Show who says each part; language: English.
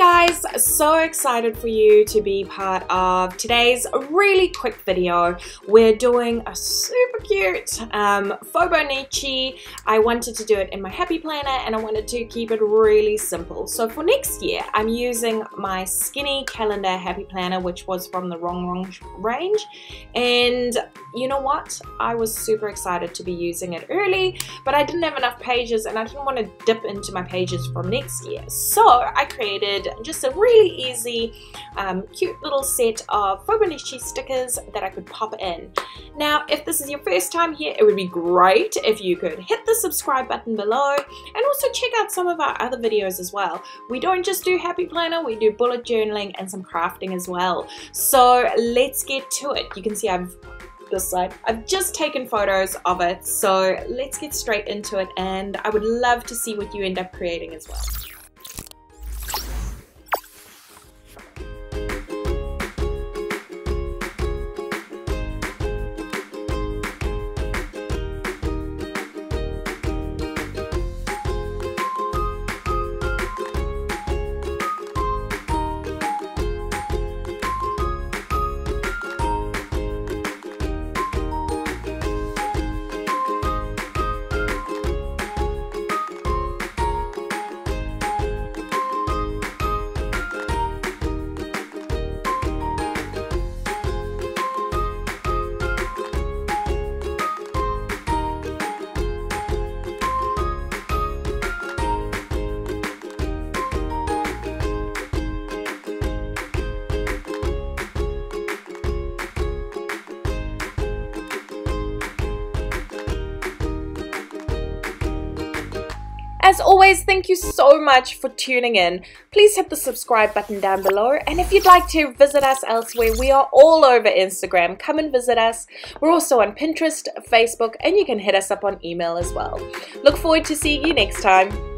Speaker 1: guys, so excited for you to be part of today's really quick video. We're doing a super cute um, Fauxbonichi. I wanted to do it in my Happy Planner and I wanted to keep it really simple. So for next year, I'm using my Skinny Calendar Happy Planner, which was from the Rongrong range. And you know what? I was super excited to be using it early, but I didn't have enough pages and I didn't want to dip into my pages from next year. So I created just a really easy, um, cute little set of Fauxbonichi stickers that I could pop in. Now, if this is your first time here, it would be great if you could hit the subscribe button below and also check out some of our other videos as well. We don't just do Happy Planner, we do bullet journaling and some crafting as well. So let's get to it. You can see I've this side. I've just taken photos of it, so let's get straight into it and I would love to see what you end up creating as well. As always, thank you so much for tuning in. Please hit the subscribe button down below. And if you'd like to visit us elsewhere, we are all over Instagram. Come and visit us. We're also on Pinterest, Facebook, and you can hit us up on email as well. Look forward to seeing you next time.